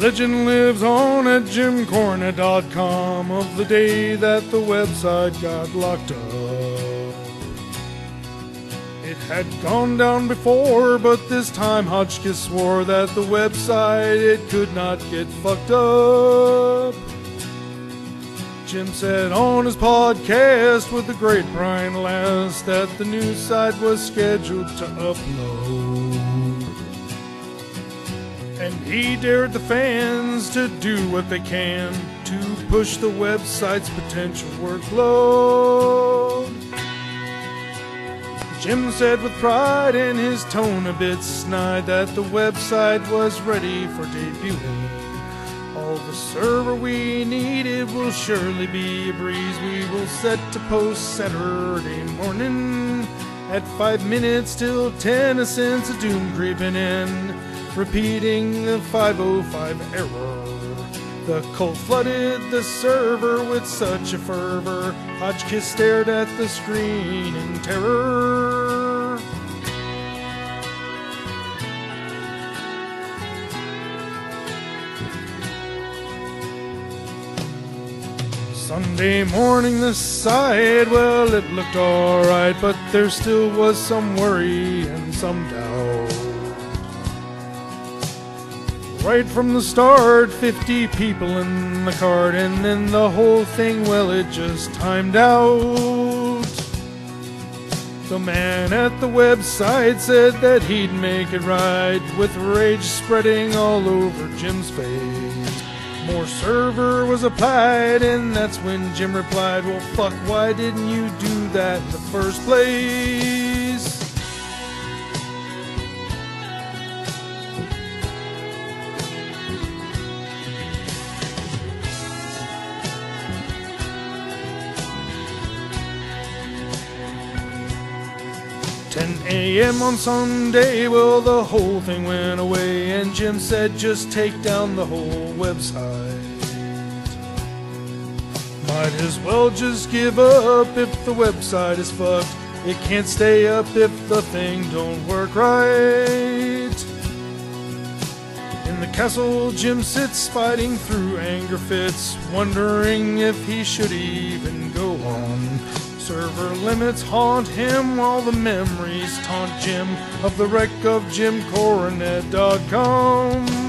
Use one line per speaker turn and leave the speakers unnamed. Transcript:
Legend lives on at jimcornette.com of the day that the website got locked up. It had gone down before, but this time Hotchkiss swore that the website it could not get fucked up. Jim said on his podcast with the great Brian Last that the new site was scheduled to upload. And he dared the fans to do what they can to push the website's potential workload. Jim said with pride in his tone a bit snide that the website was ready for debuting. All the server we needed will surely be a breeze. We will set to post Saturday morning at five minutes till ten. A sense of doom creeping in, repeating the 505 error. The cult flooded the server with such a fervor. Hotchkiss stared at the screen in terror. Sunday morning, the side, well, it looked alright, but there still was some worry and some doubt. Right from the start, 50 people in the cart, and then the whole thing, well, it just timed out. The man at the website said that he'd make it right, with rage spreading all over Jim's face. More server was applied, and that's when Jim replied, Well, fuck, why didn't you do that in the first place? Ten a.m. on Sunday, well, the whole thing went away, and Jim said, just take down the whole website. Might as well just give up if the website is fucked. It can't stay up if the thing don't work right. In the castle, Jim sits fighting through anger fits, wondering if he should even go on. Server limits haunt him while the memories taunt Jim of the wreck of JimCornette.com.